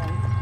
Okay.